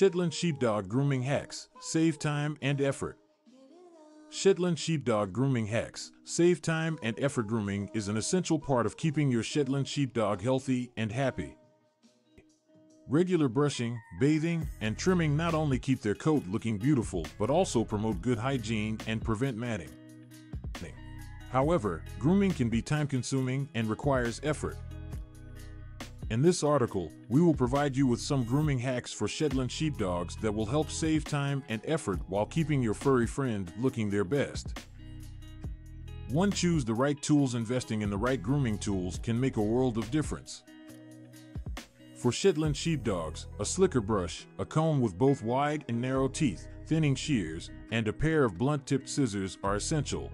Shetland Sheepdog Grooming Hacks Save time and effort. Shetland Sheepdog Grooming Hacks Save time and effort grooming is an essential part of keeping your Shetland Sheepdog healthy and happy. Regular brushing, bathing, and trimming not only keep their coat looking beautiful, but also promote good hygiene and prevent matting. However, grooming can be time consuming and requires effort. In this article, we will provide you with some grooming hacks for Shetland sheepdogs that will help save time and effort while keeping your furry friend looking their best. 1. Choose the right tools Investing in the right grooming tools can make a world of difference. For Shetland sheepdogs, a slicker brush, a comb with both wide and narrow teeth, thinning shears, and a pair of blunt-tipped scissors are essential.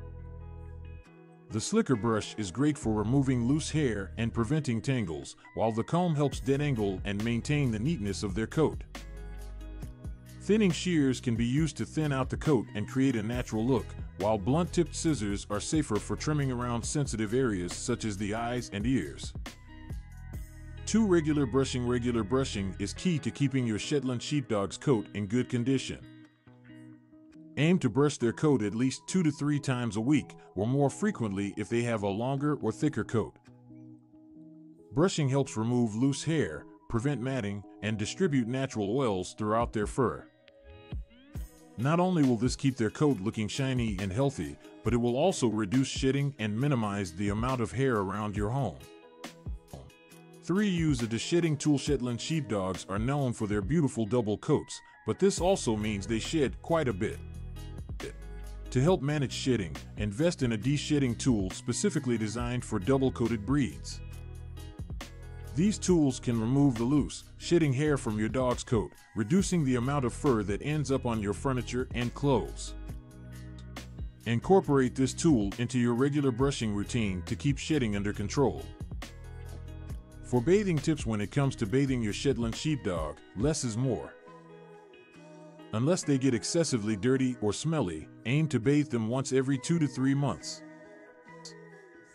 The slicker brush is great for removing loose hair and preventing tangles, while the comb helps detangle and maintain the neatness of their coat. Thinning shears can be used to thin out the coat and create a natural look, while blunt-tipped scissors are safer for trimming around sensitive areas such as the eyes and ears. 2. Regular brushing Regular brushing is key to keeping your Shetland Sheepdog's coat in good condition. Aim to brush their coat at least two to three times a week, or more frequently if they have a longer or thicker coat. Brushing helps remove loose hair, prevent matting, and distribute natural oils throughout their fur. Not only will this keep their coat looking shiny and healthy, but it will also reduce shedding and minimize the amount of hair around your home. 3. Use a de-shedding tool Shetland sheepdogs are known for their beautiful double coats, but this also means they shed quite a bit. To help manage shedding, invest in a de-shedding tool specifically designed for double-coated breeds. These tools can remove the loose, shedding hair from your dog's coat, reducing the amount of fur that ends up on your furniture and clothes. Incorporate this tool into your regular brushing routine to keep shedding under control. For bathing tips when it comes to bathing your Shetland sheepdog, less is more. Unless they get excessively dirty or smelly, aim to bathe them once every two to three months.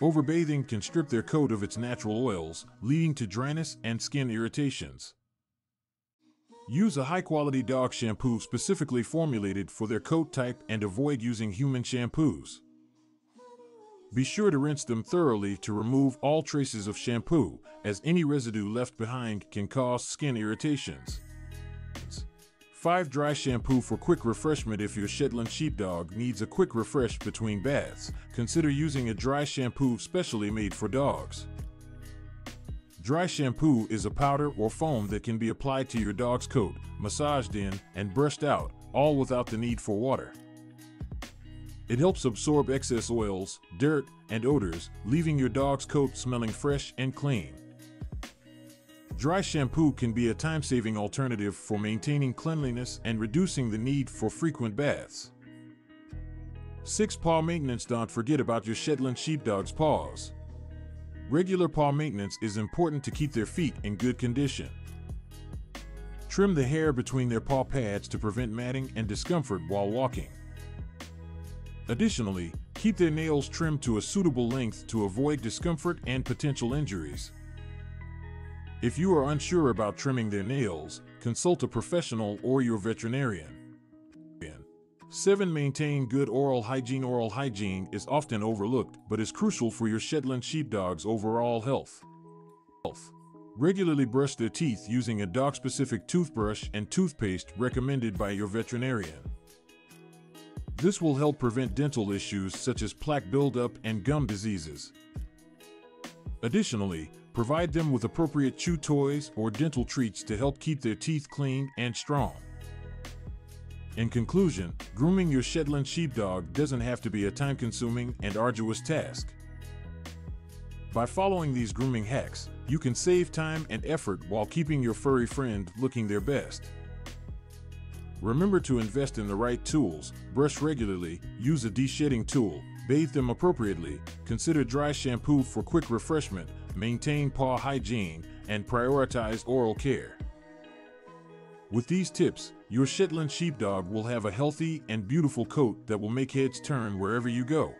Overbathing can strip their coat of its natural oils, leading to dryness and skin irritations. Use a high-quality dog shampoo specifically formulated for their coat type and avoid using human shampoos. Be sure to rinse them thoroughly to remove all traces of shampoo, as any residue left behind can cause skin irritations. 5. Dry shampoo for quick refreshment If your Shetland Sheepdog needs a quick refresh between baths, consider using a dry shampoo specially made for dogs. Dry shampoo is a powder or foam that can be applied to your dog's coat, massaged in, and brushed out, all without the need for water. It helps absorb excess oils, dirt, and odors, leaving your dog's coat smelling fresh and clean. Dry shampoo can be a time-saving alternative for maintaining cleanliness and reducing the need for frequent baths. 6. Paw maintenance Don't forget about your Shetland Sheepdog's paws. Regular paw maintenance is important to keep their feet in good condition. Trim the hair between their paw pads to prevent matting and discomfort while walking. Additionally, keep their nails trimmed to a suitable length to avoid discomfort and potential injuries. If you are unsure about trimming their nails, consult a professional or your veterinarian. 7. Maintain good oral hygiene Oral hygiene is often overlooked but is crucial for your Shetland sheepdog's overall health. health. Regularly brush their teeth using a dog-specific toothbrush and toothpaste recommended by your veterinarian. This will help prevent dental issues such as plaque buildup and gum diseases. Additionally, Provide them with appropriate chew toys or dental treats to help keep their teeth clean and strong. In conclusion, grooming your Shetland sheepdog doesn't have to be a time-consuming and arduous task. By following these grooming hacks, you can save time and effort while keeping your furry friend looking their best. Remember to invest in the right tools, brush regularly, use a de-shedding tool, bathe them appropriately, consider dry shampoo for quick refreshment, maintain paw hygiene, and prioritize oral care. With these tips, your Shetland Sheepdog will have a healthy and beautiful coat that will make heads turn wherever you go.